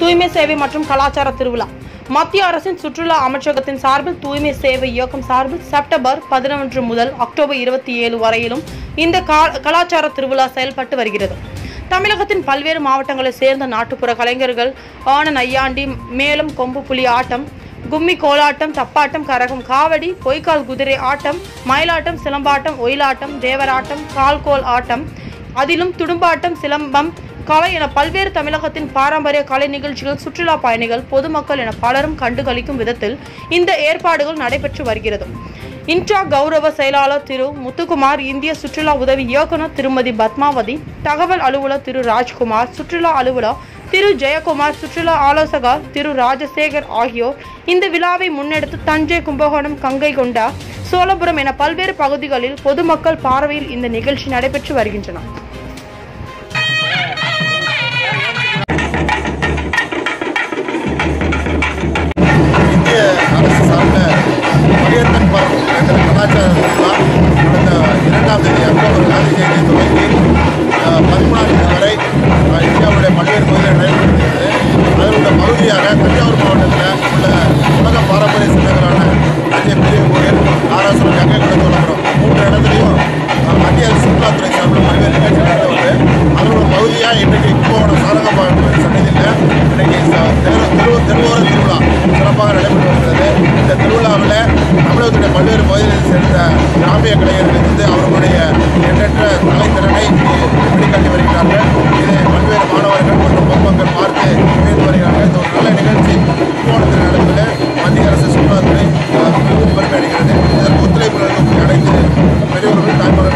தூய்மை சேவை மற்றும் கலாச்சார திருவிழா. மத்திய அரசின் சுற்றுலா அமைச்சகத்தின் சார்பில் தூய்மை சேவை இயக்கம் சார்பில் செப்டம்பர் பதினொன்று முதல் அக்டோபர் இருபத்தி ஏழு வரையிலும் இந்த கலாச்சார திருவிழா செயல்பட்டு வருகிறது. தமிழகத்தின் பல்வேறு மாவட்டங்களைச் சேர்ந்த நாட்டுப்புற கலைஞர்கள் ஆன நையாண்டி மேலும் கொம்பு புலி ஆட்டம் கும்மி கோலாட்டம் தப்பாட்டம் கரகம் காவடி பொய்க்கால் குதிரை ஆட்டம் மயிலாட்டம் சிலம்பாட்டம் ஒயிலாட்டம் தேவராட்டம் கால்கோல் ஆட்டம் அதிலும் துடும்பாட்டம் சிலம்பம் கலை என பல்வேறு தமிழகத்தின் பாரம்பரிய கலை நிகழ்ச்சிகள் சுற்றுலா பயணிகள் பொதுமக்கள் என பலரும் கண்டுகளிக்கும் விதத்தில் இந்த ஏற்பாடுகள் நடைபெற்று வருகிறது. இன்ட்ரா கௌரவ செயலாளர் திரு முத்துக்குமார் இந்திய சுற்றுலா உதவி இயக்குனர் திருமதி பத்மாவதி தகவல் அலுவலர் திரு ராஜ்குமார் சுற்றுலா அலுவலர் திரு ஜெயக்குமார் சுற்றுலா ஆலோசகர் திரு ராஜசேகர் ஆகியோர் இந்த விழாவை முன்னெடுத்து தஞ்சை கும்பகோணம் கங்கை கொண்டா சோழபுரம் என பல்வேறு பகுதிகளில் பொதுமக்கள் பார்வையில் இந்த நிகழ்ச்சி நடைபெற்று வருகின்றன. அதனுடைய தஞ்சாவூர் மாவட்டத்தில் உள்ள உலக பாரம்பரிய சின்னங்களான தஞ்சை பெரிய கோயில் நாராசுரம் கங்கை கொண்ட மூன்று இடத்துலையும் மத்திய சுற்றுலாத்துறை சார்பில் பல்வேறு நிகழ்ச்சி நடந்து வருது அதனோட பகுதியாக இன்றைக்கு கும்பகோணம் சாரங்கபாடு சன்னதியில் இன்றைக்கு ச- தெரு திருவிழா சிறப்பாக நடைபெற்று வருகிறது. இந்த திருவிழாவில் தமிழகத்துடைய பல்வேறு பகுதிகளில் சேர்ந்த கிராமிய கலைஞர்கள் இருந்து அவர்களுடைய நிகழ்ச்சி கும்பகோணத்தில் மத்திய அரசு சுற்றுலாத்துறை அஹ், பெருமை அடைகிறது இதற்கு ஒத்துழைப்பு பெரியவர்கள் தாய்மார்கள்